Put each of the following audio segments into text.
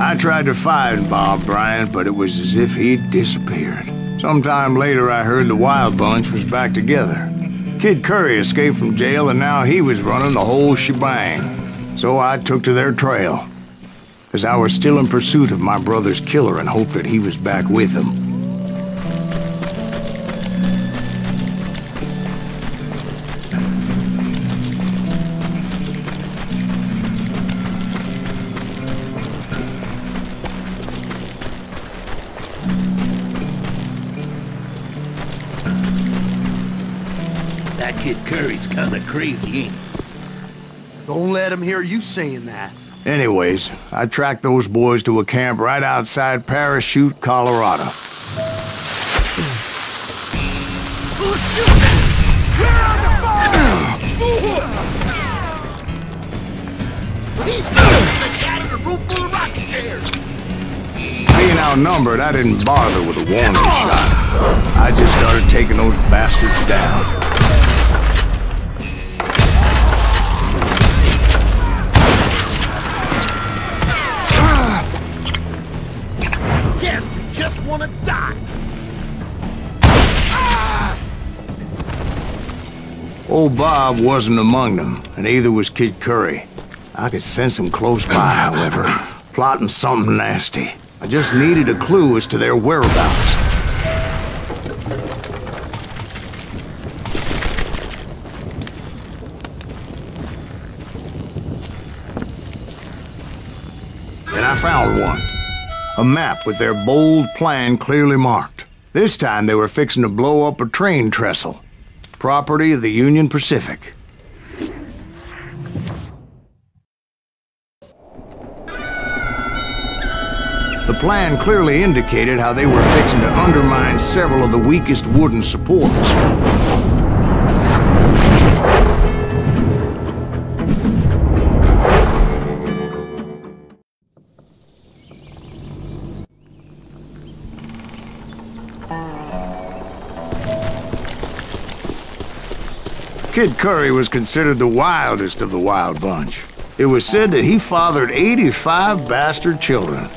I tried to find Bob Bryant, but it was as if he'd disappeared. Sometime later, I heard the Wild Bunch was back together. Kid Curry escaped from jail, and now he was running the whole shebang. So I took to their trail, as I was still in pursuit of my brother's killer and hoped that he was back with him. Kid Curry's kinda crazy, ain't he? Don't let him hear you saying that. Anyways, I tracked those boys to a camp right outside Parachute, Colorado. Who's shooting? We're on the fire! He's the cat a room full of rocket! Being outnumbered, I didn't bother with a warning shot. I just started taking those bastards down. Yes, you just wanna die! Ah! Old Bob wasn't among them, and neither was Kid Curry. I could sense him close by, however, plotting something nasty. I just needed a clue as to their whereabouts. And I found one. A map with their bold plan clearly marked. This time they were fixing to blow up a train trestle. Property of the Union Pacific. The plan clearly indicated how they were fixing to undermine several of the weakest wooden supports. Kid Curry was considered the wildest of the wild bunch. It was said that he fathered 85 bastard children.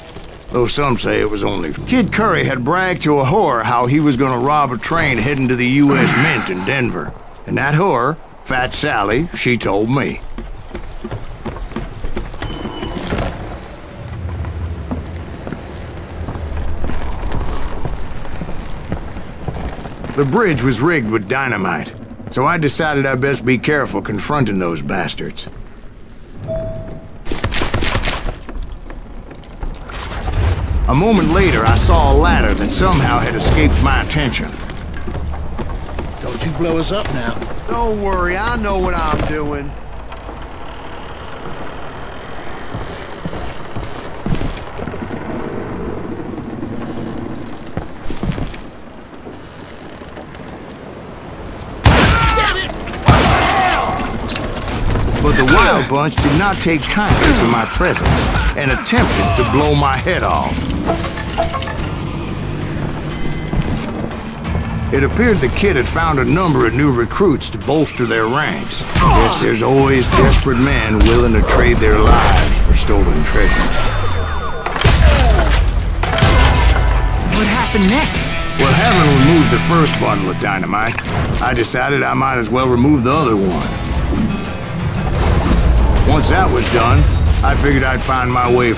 Though some say it was only... Kid Curry had bragged to a whore how he was gonna rob a train heading to the U.S. Mint in Denver. And that whore, Fat Sally, she told me. The bridge was rigged with dynamite, so I decided I'd best be careful confronting those bastards. A moment later, I saw a ladder that somehow had escaped my attention. Don't you blow us up now. Don't worry, I know what I'm doing. But the Wild Bunch did not take kindly to my presence and attempted to blow my head off. It appeared the kid had found a number of new recruits to bolster their ranks. Guess there's always desperate men willing to trade their lives for stolen treasure. What happened next? Well, having removed the first bundle of dynamite, I decided I might as well remove the other one. Once that was done, I figured I'd find my way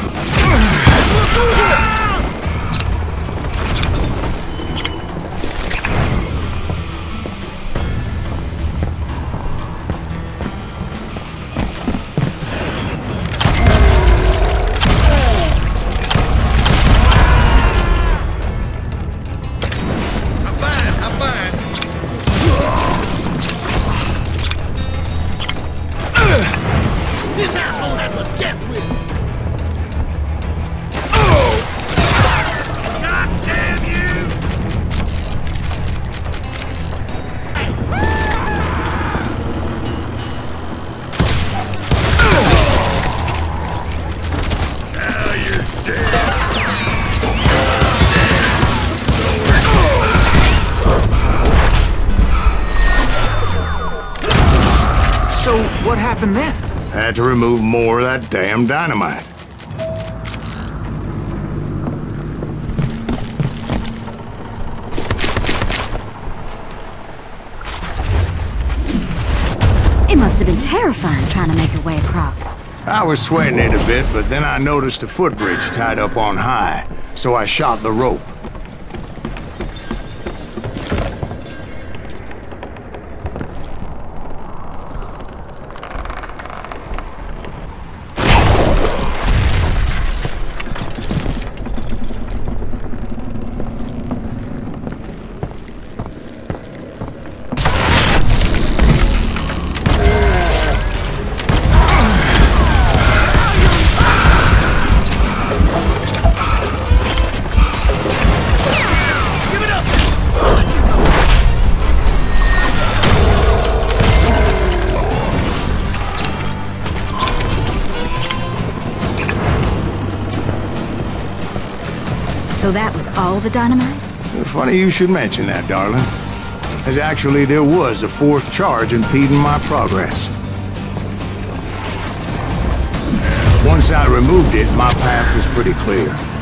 happened then? Had to remove more of that damn dynamite. It must have been terrifying trying to make your way across. I was sweating it a bit, but then I noticed a footbridge tied up on high, so I shot the rope. The dynamite? Funny you should mention that, darling. As actually there was a fourth charge impeding my progress. Once I removed it, my path was pretty clear.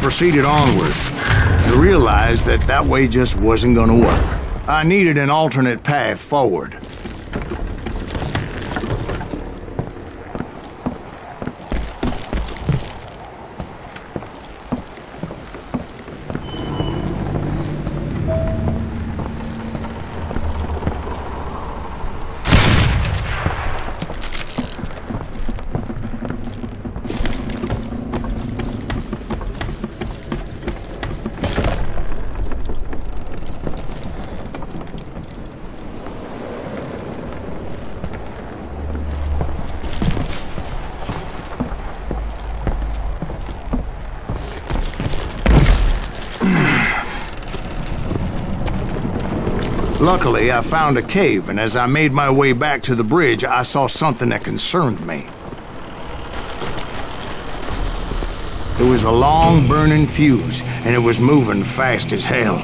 Proceeded onward to realize that that way just wasn't gonna work. I needed an alternate path forward. Luckily, I found a cave, and as I made my way back to the bridge, I saw something that concerned me. It was a long burning fuse, and it was moving fast as hell.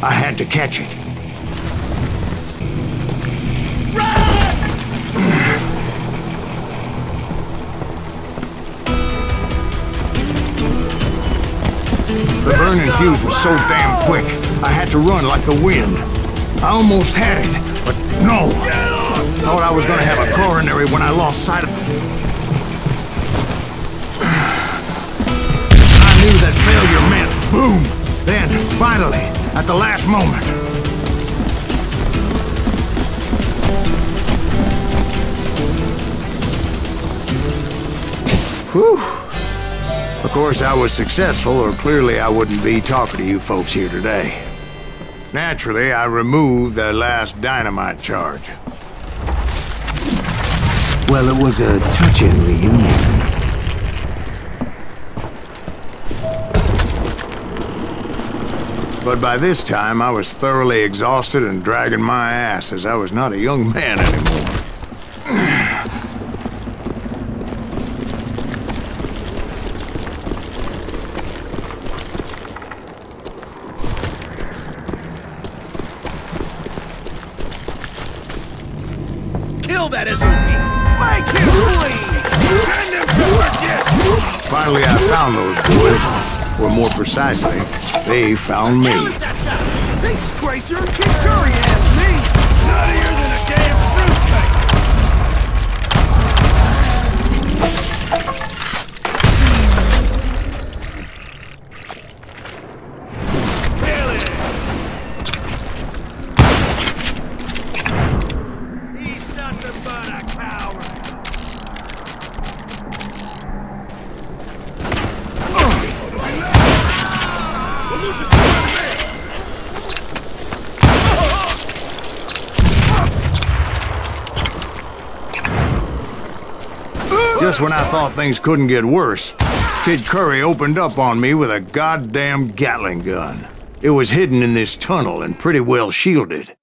I had to catch it. The burning fuse was so damn quick, I had to run like the wind. I almost had it, but no. Thought I was gonna have a coronary when I lost sight of I knew that failure meant boom. Then, finally, at the last moment. Whew. Of course, I was successful, or clearly I wouldn't be talking to you folks here today. Naturally, I removed the last dynamite charge. Well, it was a touching reunion. But by this time, I was thoroughly exhausted and dragging my ass as I was not a young man anymore. Those boys. Or more precisely, they found me. Hell is that guy? He's crazier than Curry asked me! Nuttier than a damn When I thought things couldn't get worse, Kid Curry opened up on me with a goddamn Gatling gun. It was hidden in this tunnel and pretty well shielded.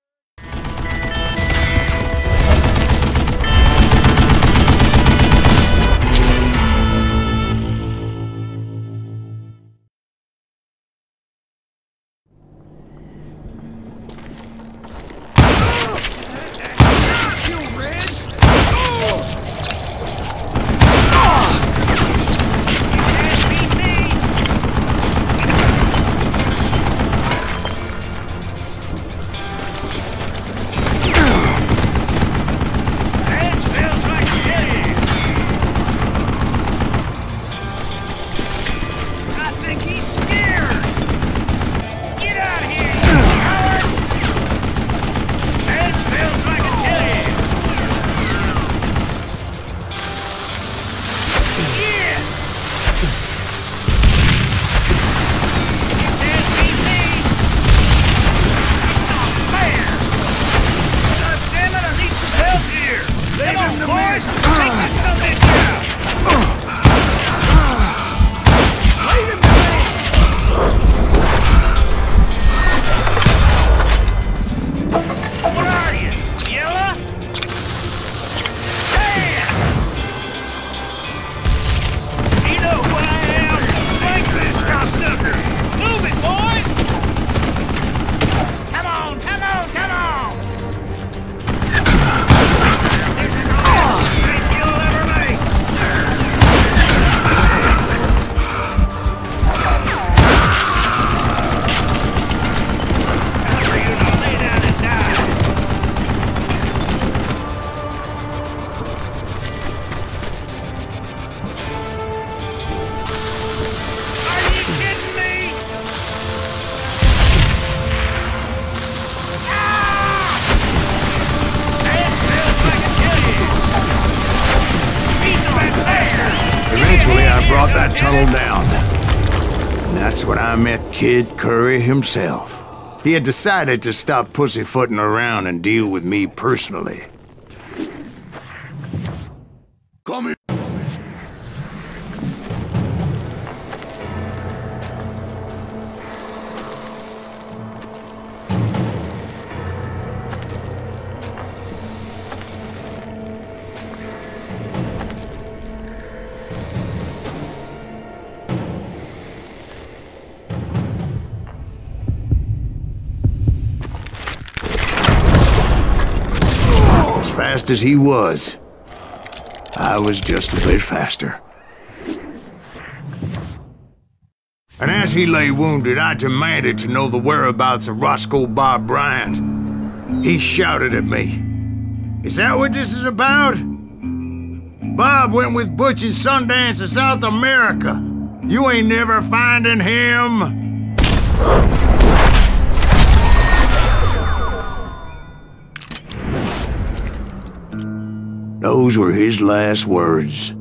Kid Curry himself. He had decided to stop pussyfooting around and deal with me personally. Fast as he was, I was just a bit faster. And as he lay wounded, I demanded to know the whereabouts of Roscoe Bob Bryant. He shouted at me. Is that what this is about? Bob went with Butch and Sundance to South America. You ain't never finding him. Those were his last words.